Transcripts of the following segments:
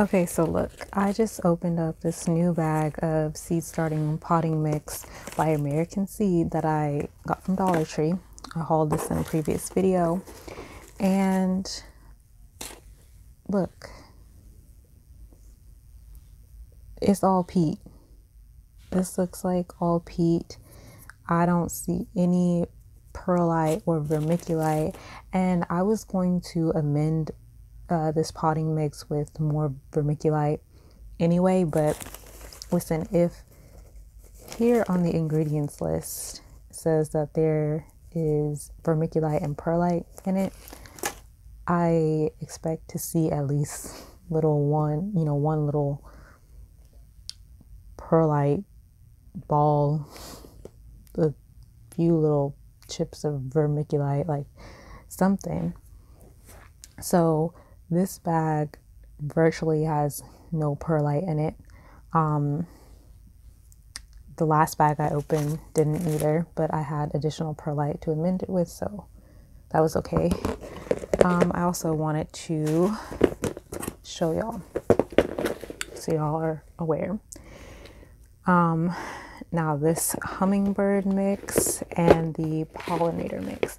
Okay, so look, I just opened up this new bag of seed starting potting mix by American Seed that I got from Dollar Tree. I hauled this in a previous video. And look, it's all peat. This looks like all peat. I don't see any perlite or vermiculite. And I was going to amend uh, this potting mix with more vermiculite anyway. But listen, if here on the ingredients list says that there is vermiculite and perlite in it, I expect to see at least little one, you know, one little perlite ball, a few little chips of vermiculite, like something. So this bag virtually has no perlite in it. Um, the last bag I opened didn't either, but I had additional perlite to amend it with, so that was okay. Um, I also wanted to show y'all so y'all are aware. Um, now, this hummingbird mix and the pollinator mix,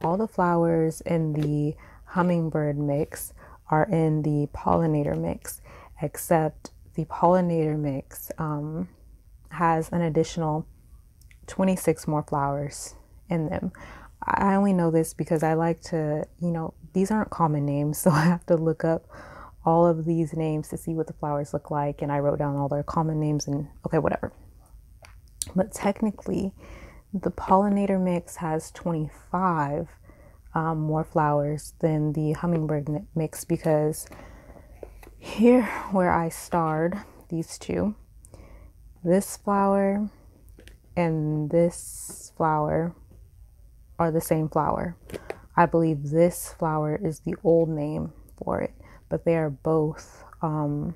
all the flowers in the hummingbird mix are in the pollinator mix, except the pollinator mix um, has an additional 26 more flowers in them. I only know this because I like to, you know, these aren't common names, so I have to look up all of these names to see what the flowers look like. And I wrote down all their common names and okay, whatever. But technically, the pollinator mix has 25 um, more flowers than the hummingbird mix because here where I starred these two, this flower and this flower are the same flower. I believe this flower is the old name for it, but they are both um,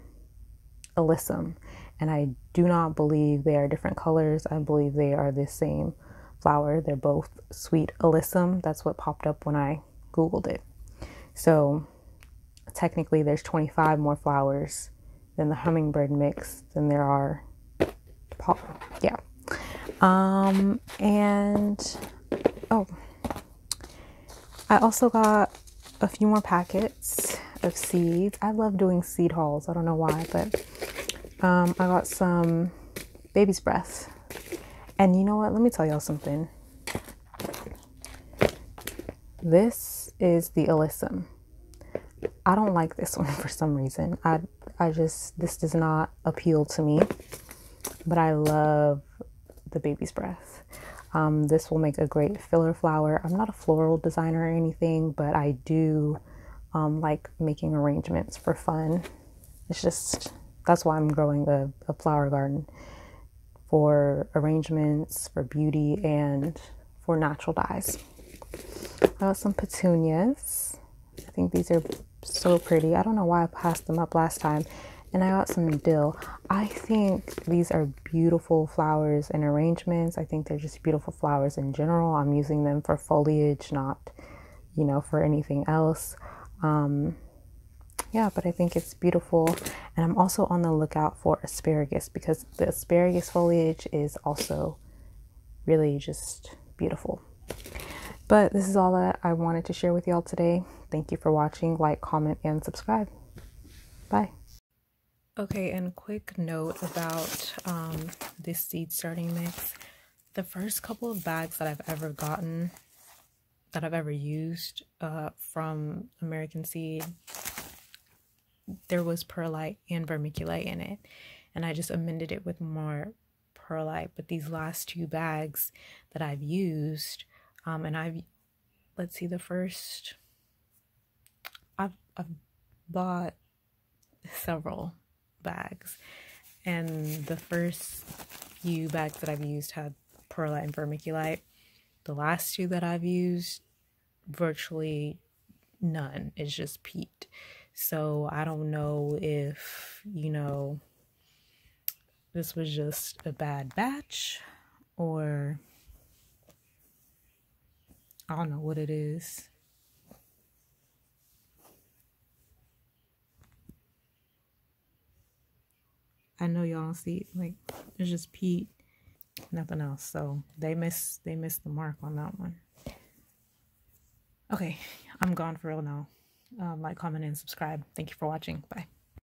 alyssum. And I do not believe they are different colors. I believe they are the same flower. They're both sweet alyssum. That's what popped up when I Googled it. So technically, there's 25 more flowers than the hummingbird mix than there are. Yeah. Um, and oh, I also got a few more packets of seeds. I love doing seed hauls. I don't know why, but um, I got some baby's breath and you know what? Let me tell y'all something. This is the Alyssum. I don't like this one for some reason. I I just this does not appeal to me. But I love the baby's breath. Um, this will make a great filler flower. I'm not a floral designer or anything, but I do um, like making arrangements for fun. It's just that's why I'm growing a, a flower garden for arrangements, for beauty, and for natural dyes. I got some petunias. I think these are so pretty. I don't know why I passed them up last time. And I got some dill. I think these are beautiful flowers and arrangements. I think they're just beautiful flowers in general. I'm using them for foliage, not, you know, for anything else. Um, yeah, but I think it's beautiful. And I'm also on the lookout for asparagus because the asparagus foliage is also really just beautiful. But this is all that I wanted to share with y'all today. Thank you for watching. Like, comment, and subscribe. Bye. Okay, and quick note about um, this seed starting mix. The first couple of bags that I've ever gotten, that I've ever used uh, from American Seed, there was perlite and vermiculite in it. And I just amended it with more perlite. But these last two bags that I've used, um, and I've, let's see, the first, I've, I've bought several bags. And the first few bags that I've used had perlite and vermiculite. The last two that I've used, virtually none. It's just peat. So I don't know if, you know, this was just a bad batch or I don't know what it is. I know y'all don't see it. Like it's just peat, nothing else. So they miss they missed the mark on that one. Okay, I'm gone for real now um, like, comment, and subscribe. Thank you for watching. Bye.